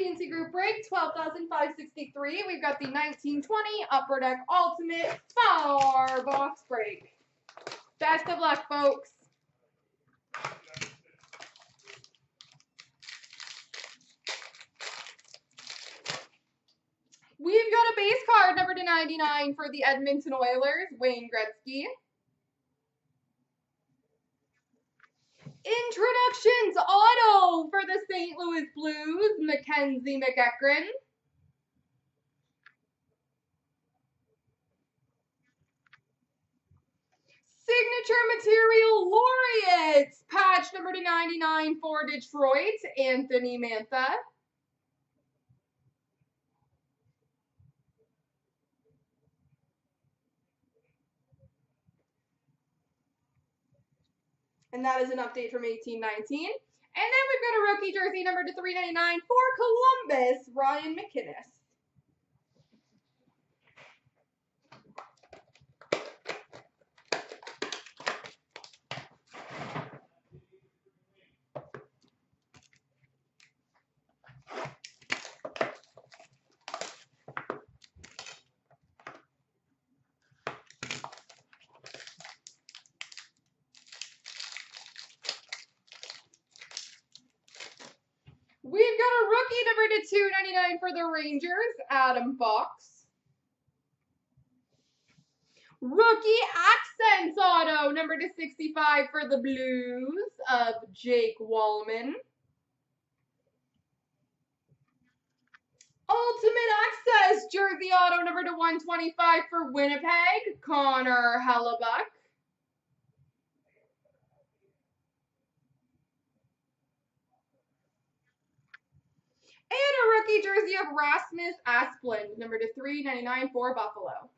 CNC group break, 12,563. We've got the 1920 Upper Deck Ultimate Power Box break. Best of luck, folks. We've got a base card, number to 99 for the Edmonton Oilers, Wayne Gretzky. Introductions auto for the St. Louis Blues, MacKenzie MacEachern. Signature Material Laureates, patch number to 99 for Detroit, Anthony Mantha. And that is an update from 1819. And then we've got a rookie jersey number to 399 for Columbus, Ryan MacInnis. We've got a rookie number to 299 for the Rangers, Adam Fox. Rookie accents auto number to 65 for the Blues of Jake Walman. Ultimate Access jersey auto number to 125 for Winnipeg, Connor Hellebuyck. And a rookie jersey of Rasmus Asplund, number to 399 for Buffalo.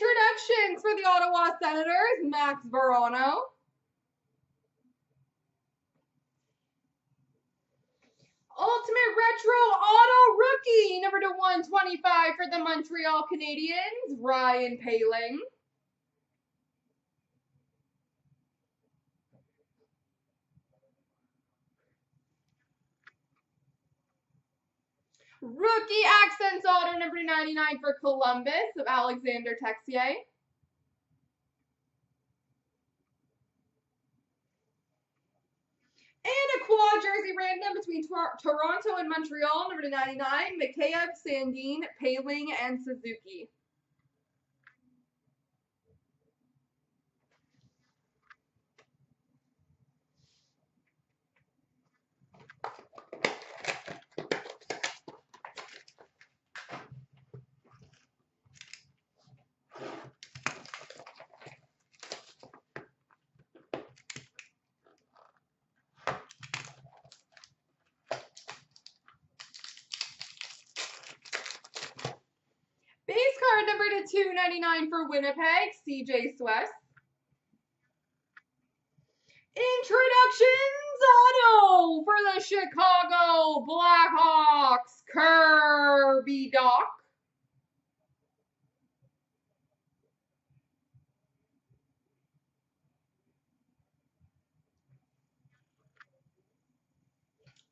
Introductions for the Ottawa Senators, Max Veronneau. Ultimate Retro Auto Rookie, number to 125 for the Montreal Canadiens, Ryan Poehling. Rookie Accents Auto number 99 for Columbus of Alexander Texier. And a quad jersey random between Tor Toronto and Montreal, number to 99, Mikheyev, Sandin, Poehling, and Suzuki. Base to 299 for Winnipeg, CJ Suess. Introductions auto for the Chicago Blackhawks, Kirby Dach.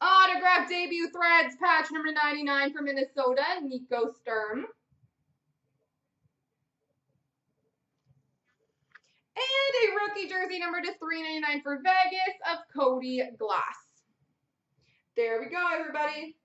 Autograph debut threads, patch number 99 for Minnesota, Nico Sturm. And a rookie jersey number to 399 for Vegas of Cody Glass. There we go, everybody.